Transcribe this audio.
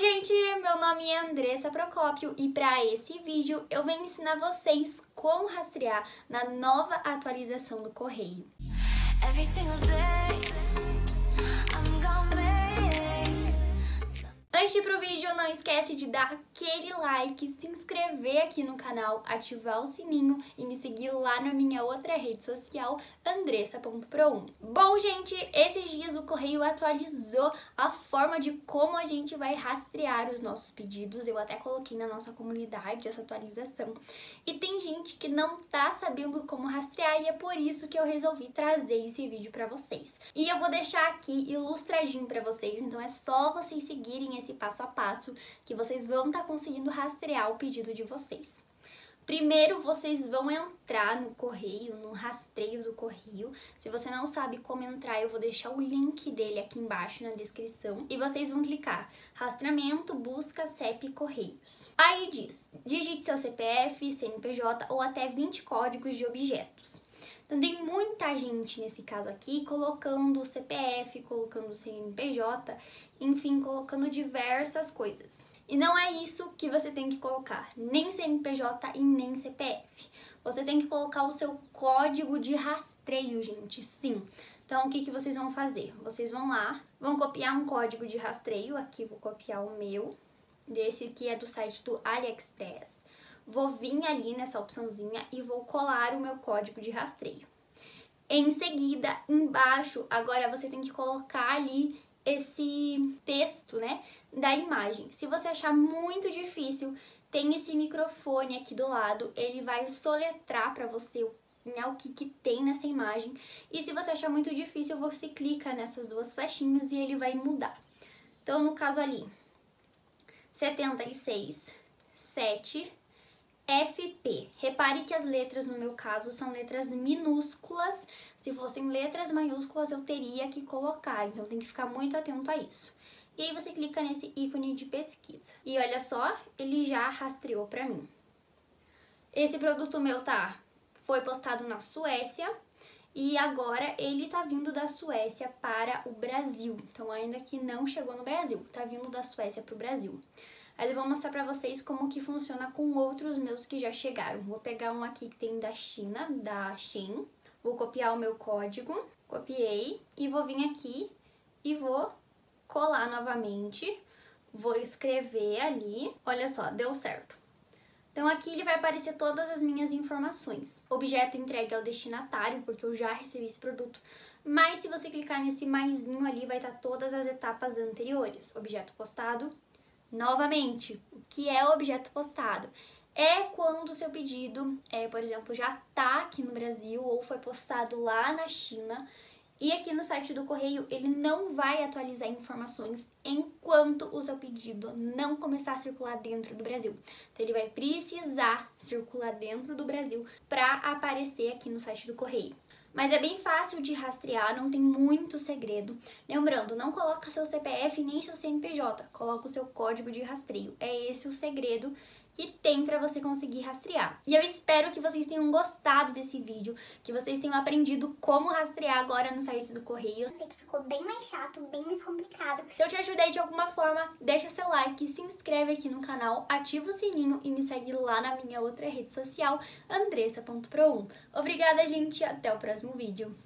gente, meu nome é Andressa Procópio e para esse vídeo eu venho ensinar vocês como rastrear na nova atualização do Correio. Every Antes de ir pro vídeo, não esquece de dar aquele like, se inscrever aqui no canal, ativar o sininho e me seguir lá na minha outra rede social, andressa.pro1. Bom, gente, esses dias o Correio atualizou a forma de como a gente vai rastrear os nossos pedidos. Eu até coloquei na nossa comunidade essa atualização. E tem gente que não tá sabendo como rastrear e é por isso que eu resolvi trazer esse vídeo para vocês. E eu vou deixar aqui ilustradinho para vocês, então é só vocês seguirem esse esse passo a passo que vocês vão estar tá conseguindo rastrear o pedido de vocês. Primeiro, vocês vão entrar no correio, no rastreio do correio. Se você não sabe como entrar, eu vou deixar o link dele aqui embaixo na descrição. E vocês vão clicar rastreamento, busca, CEP Correios. Aí diz, digite seu CPF, CNPJ ou até 20 códigos de objetos. Então tem muita gente nesse caso aqui colocando CPF, colocando CNPJ, enfim, colocando diversas coisas. E não é isso que você tem que colocar, nem CNPJ e nem CPF. Você tem que colocar o seu código de rastreio, gente, sim. Então, o que, que vocês vão fazer? Vocês vão lá, vão copiar um código de rastreio, aqui vou copiar o meu, desse que é do site do AliExpress vou vir ali nessa opçãozinha e vou colar o meu código de rastreio. Em seguida, embaixo, agora você tem que colocar ali esse texto, né, da imagem. Se você achar muito difícil, tem esse microfone aqui do lado, ele vai soletrar para você né, o que, que tem nessa imagem. E se você achar muito difícil, você clica nessas duas flechinhas e ele vai mudar. Então, no caso ali, 76, 7, FP. Repare que as letras no meu caso são letras minúsculas. Se fossem letras maiúsculas eu teria que colocar, então tem que ficar muito atento a isso. E aí você clica nesse ícone de pesquisa. E olha só, ele já rastreou para mim. Esse produto meu tá foi postado na Suécia e agora ele tá vindo da Suécia para o Brasil. Então ainda que não chegou no Brasil, tá vindo da Suécia para o Brasil. Mas eu vou mostrar pra vocês como que funciona com outros meus que já chegaram. Vou pegar um aqui que tem da China, da Shein. Vou copiar o meu código, copiei e vou vir aqui e vou colar novamente. Vou escrever ali. Olha só, deu certo. Então aqui ele vai aparecer todas as minhas informações. Objeto entregue ao destinatário, porque eu já recebi esse produto. Mas se você clicar nesse maisinho ali, vai estar todas as etapas anteriores. Objeto postado, Novamente, o que é o objeto postado? É quando o seu pedido, é, por exemplo, já está aqui no Brasil ou foi postado lá na China e aqui no site do correio ele não vai atualizar informações enquanto o seu pedido não começar a circular dentro do Brasil. Então ele vai precisar circular dentro do Brasil para aparecer aqui no site do correio. Mas é bem fácil de rastrear, não tem muito segredo. Lembrando, não coloca seu CPF nem seu CNPJ, coloca o seu código de rastreio. É esse o segredo que tem para você conseguir rastrear. E eu espero que vocês tenham gostado desse vídeo, que vocês tenham aprendido como rastrear agora no site do Correio. Eu sei que ficou bem mais chato, bem mais complicado. Se eu te ajudei de alguma forma, deixa seu like, se inscreve aqui no canal, ativa o sininho e me segue lá na minha outra rede social, andressa.pro1. Obrigada, gente, até o próximo vídeo.